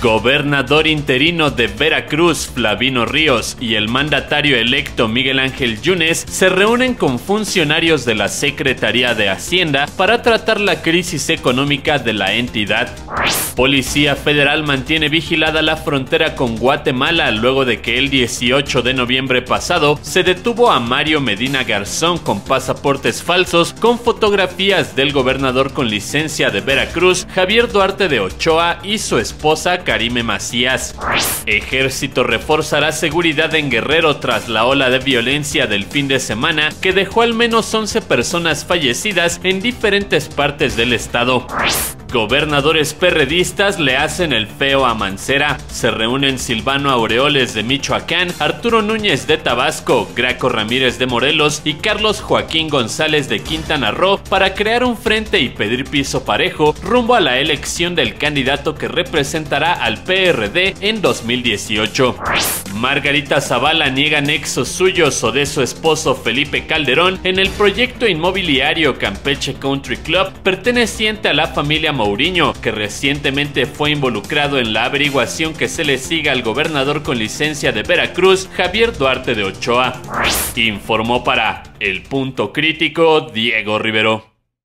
Gobernador interino de Veracruz, Flavino Ríos, y el mandatario electo Miguel Ángel Yunes se reúnen con funcionarios de la Secretaría de Hacienda para tratar la crisis económica de la entidad. Policía Federal mantiene vigilada la frontera con Guatemala luego de que el 18 de noviembre pasado se detuvo a Mario Medina Garzón con pasaportes falsos con fotografías del gobernador con licencia de Veracruz, Javier Duarte de Ochoa y su esposa Karime Macías. Ejército reforzará seguridad en Guerrero tras la ola de violencia del fin de semana que dejó al menos 11 personas fallecidas en diferentes partes del estado. Gobernadores perredistas le hacen el feo a Mancera. Se reúnen Silvano Aureoles de Michoacán, Arturo Núñez de Tabasco, Graco Ramírez de Morelos y Carlos Joaquín González de Quintana Roo para crear un frente y pedir piso parejo rumbo a la elección del candidato que representará al PRD en 2018. Margarita Zavala niega nexos suyos o de su esposo Felipe Calderón en el proyecto inmobiliario Campeche Country Club perteneciente a la familia Mourinho, que recientemente fue involucrado en la averiguación que se le siga al gobernador con licencia de Veracruz, Javier Duarte de Ochoa. Informó para El Punto Crítico Diego Rivero.